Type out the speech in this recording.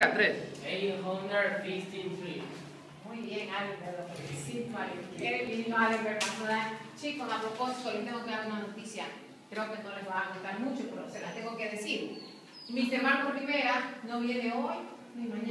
3. Muy bien, Albert, lo felicito, Albert. Qué Albert, Chicos, a propósito, les tengo que dar una noticia. Creo que no les va a gustar mucho, pero se la tengo que decir. Mr. Marco Rivera no viene hoy ni mañana.